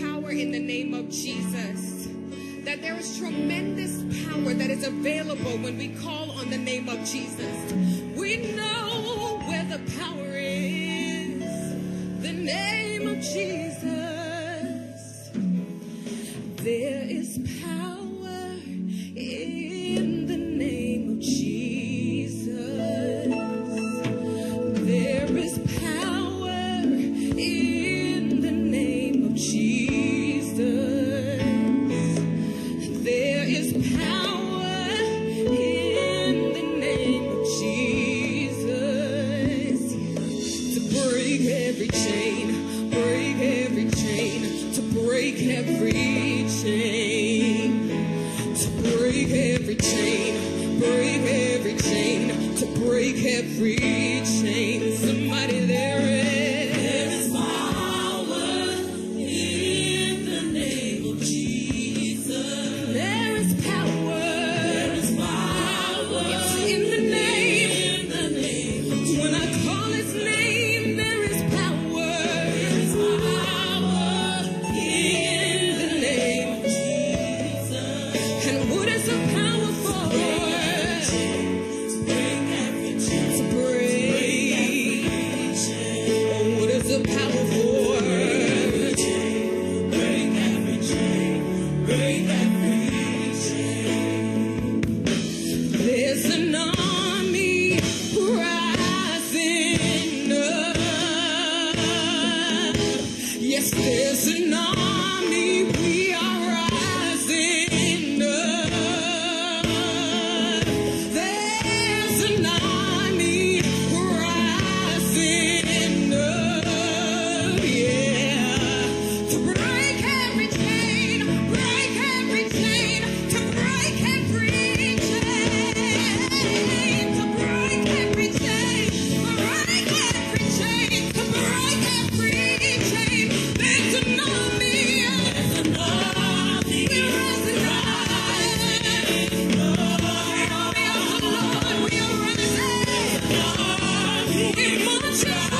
power in the name of Jesus. That there is tremendous power that is available when we call on the name of Jesus. We know where the power is. The name of Jesus. to break every chain. Yeah.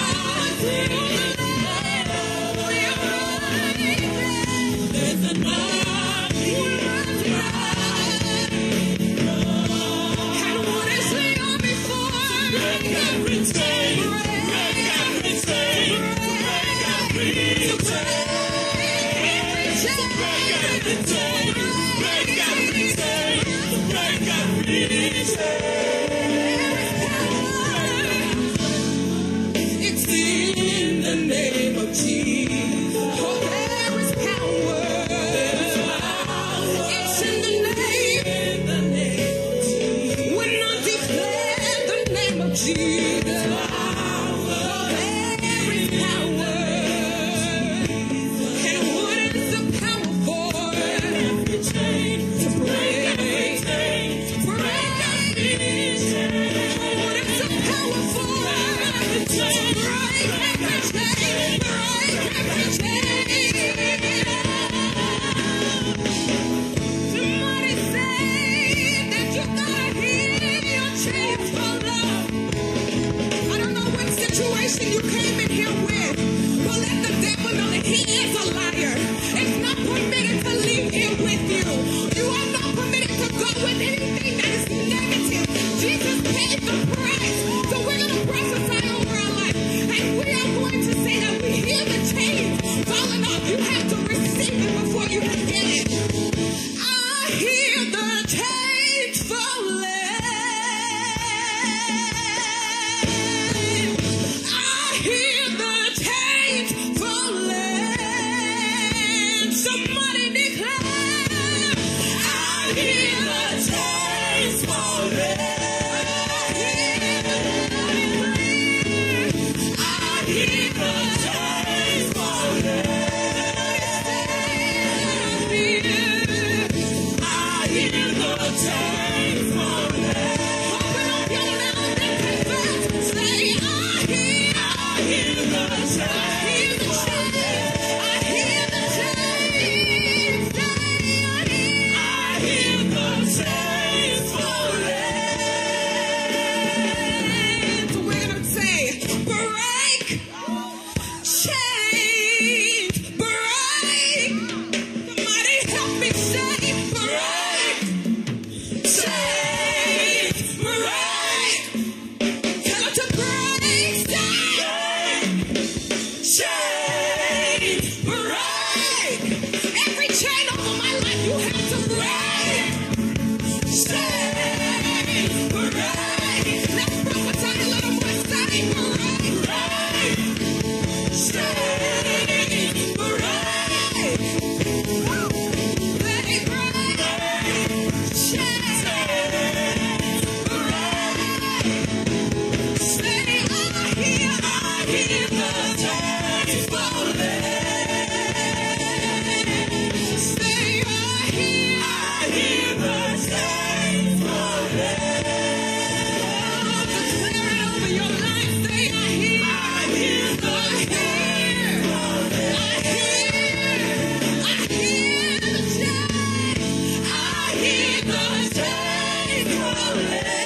name. You have to receive it before you can get it. time. you had to break. Amen.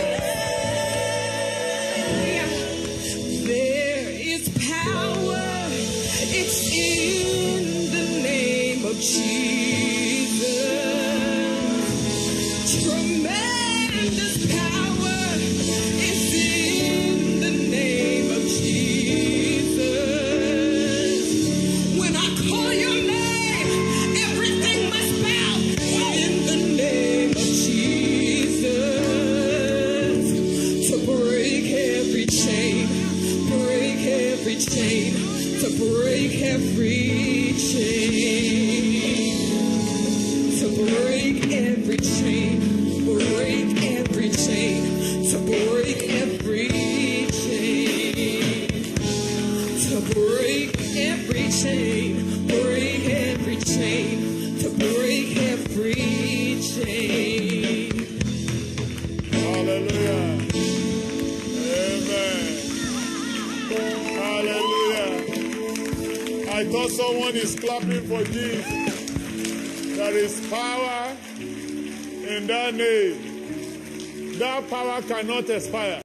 someone is clapping for Jesus. There is power in that name. That power cannot expire.